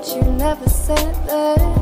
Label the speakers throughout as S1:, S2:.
S1: but you never said that.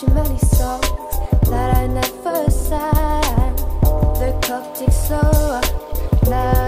S1: too many songs that I never sang. The cup takes now.